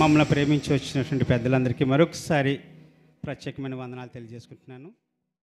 మమ్మల్ని ప్రేమించి వచ్చినటువంటి పెద్దలందరికీ మరొకసారి ప్రత్యేకమైన వందనాలు తెలియజేసుకుంటున్నాను.